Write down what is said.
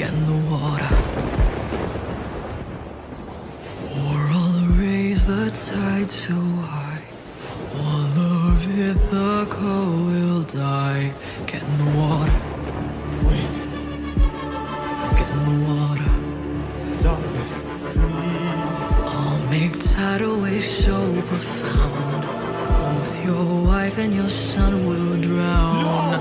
Drink in the water. Or I'll raise the tide so high. One of cold will die. Get in the water. Wait. Get in the water. Stop this, please. I'll make tidal waves so profound. Both your wife and your son will drown. No!